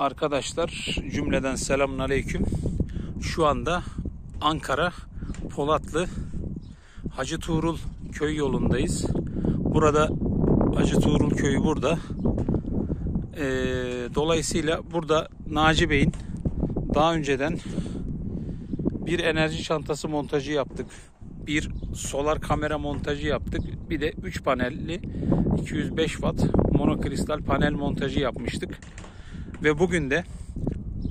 Arkadaşlar cümleden selamun aleyküm. Şu anda Ankara Polatlı Hacı Tuğrul köy yolundayız. Burada Hacı Tuğrul köyü burada. Ee, dolayısıyla burada Naci Bey'in daha önceden bir enerji çantası montajı yaptık. Bir solar kamera montajı yaptık. Bir de 3 panelli 205 watt monokristal panel montajı yapmıştık. Ve bugün de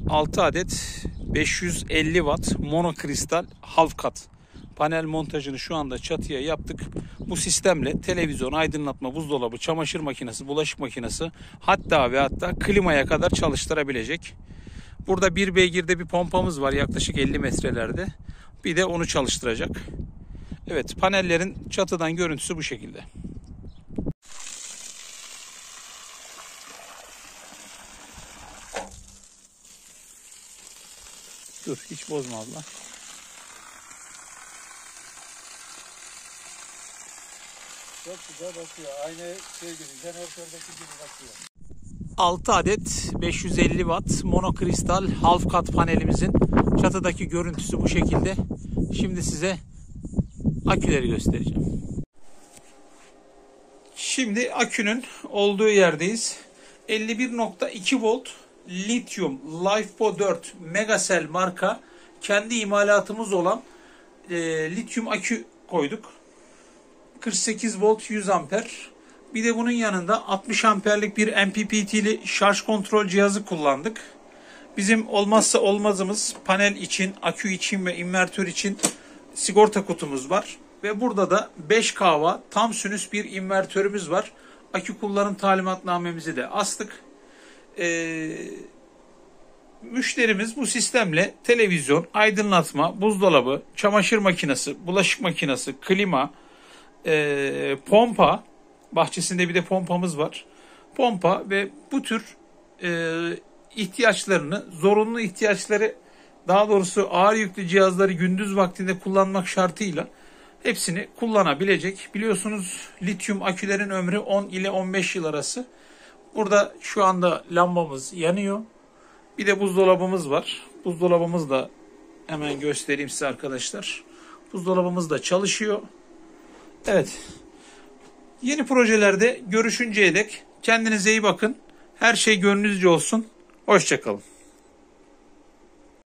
6 adet 550 watt monokristal half kat panel montajını şu anda çatıya yaptık. Bu sistemle televizyon, aydınlatma, buzdolabı, çamaşır makinesi, bulaşık makinesi hatta ve hatta klimaya kadar çalıştırabilecek. Burada bir beygirde bir pompamız var yaklaşık 50 metrelerde. Bir de onu çalıştıracak. Evet panellerin çatıdan görüntüsü bu şekilde. Dur hiç bozma abla. Çok güzel bakıyor. Aynı şey gibi, jeneratördeki gibi bakıyor. 6 adet 550 watt monokristal half kat panelimizin çatıdaki görüntüsü bu şekilde. Şimdi size aküleri göstereceğim. Şimdi akünün olduğu yerdeyiz. 51.2 volt lityum LifePo 4 Megacell marka kendi imalatımız olan e, lityum akü koyduk. 48 volt 100 amper. Bir de bunun yanında 60 amperlik bir MPPT'li şarj kontrol cihazı kullandık. Bizim olmazsa olmazımız panel için, akü için ve invertör için sigorta kutumuz var. Ve burada da 5 kava tam sünüs bir invertörümüz var. Akü kullanım talimatnamemizi de astık. Ee, müşterimiz bu sistemle televizyon, aydınlatma, buzdolabı, çamaşır makinesi, bulaşık makinesi, klima, e, pompa, bahçesinde bir de pompamız var. Pompa ve bu tür e, ihtiyaçlarını, zorunlu ihtiyaçları daha doğrusu ağır yüklü cihazları gündüz vaktinde kullanmak şartıyla hepsini kullanabilecek. Biliyorsunuz lityum akülerin ömrü 10 ile 15 yıl arası. Burada şu anda lambamız yanıyor. Bir de buzdolabımız var. Buzdolabımız da hemen göstereyim size arkadaşlar. Buzdolabımız da çalışıyor. Evet. Yeni projelerde görüşünceye dek kendinize iyi bakın. Her şey gönlünüzce olsun. Hoşçakalın.